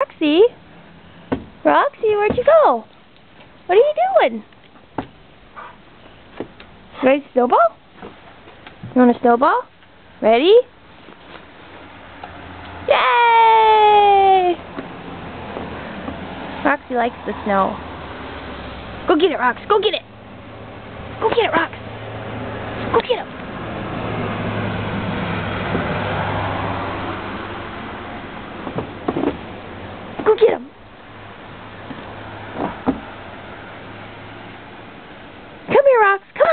Roxy? Roxy, where'd you go? What are you doing? Ready to snowball? You want a snowball? Ready? Yay! Roxy likes the snow. Go get it, Rox. Go get it. Go get it, Rox. Go get it. Rox. Come